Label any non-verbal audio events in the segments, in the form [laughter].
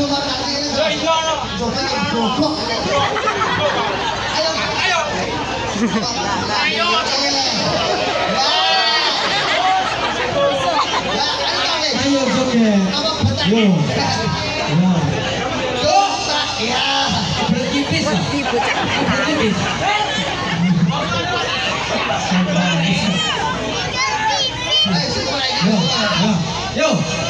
coba tadi ini. Yo yo no. Joki goblok. Ayo ayo. Ayo. Ayo Jok ya. Apa betak? Yo. Jok tak ya. Berkipis. Berkipis. Yo, yo, yo.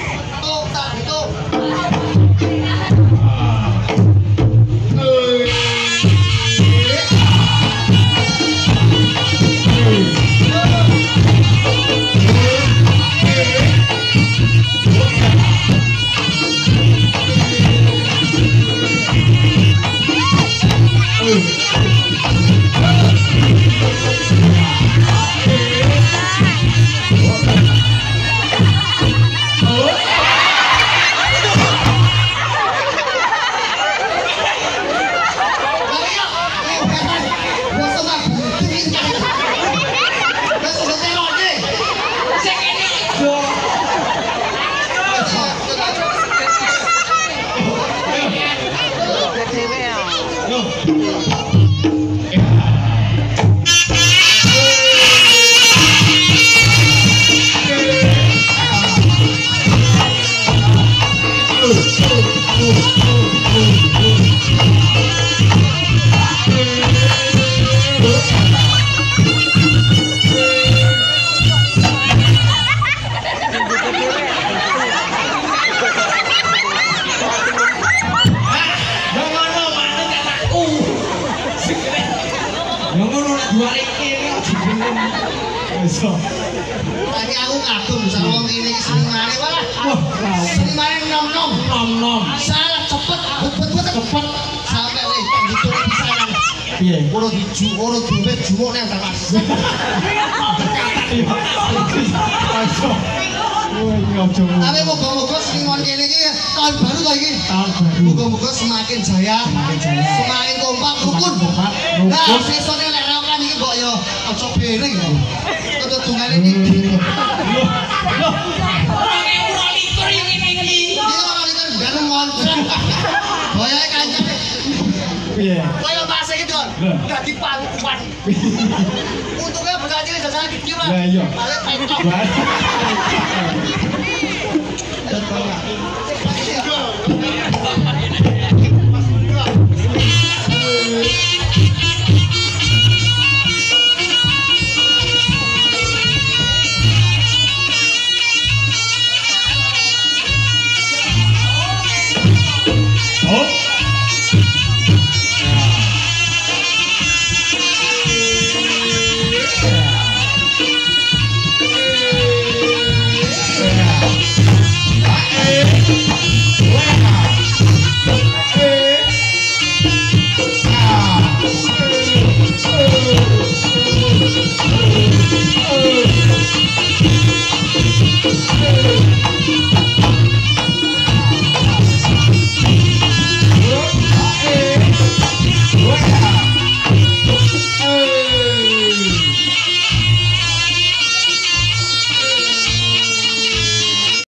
大铁钩我是无 Wis. Tadi aku kagum sama wong ini senengane walah. Wah, wow. Senengane nom-nom. nom-nom. Salah cepet, bet-bet cepet. Sampai wis gitu pisanan. Piye? Ora diju, ora duwe juwuk nang Mas. [laughs] Iya. Ayo. Wah, ini aja. Tapi moga-moga kene iki tahun baru to iki. Tahun baru. Moga-moga semakin jaya, Semakin kompak rukun. Nah, sesone lek iki kok ya aja bereng ya. Tetep dungane iki. Loh, loh. Iki ora iki bareng ngontrak. Boyoke kancane. Piye? Kaya bahasa iki, Don. Dadi pangkuan. Untungnya bocah cilik jajan gede lah. Lah, iya. Petok. Wah. Tetep.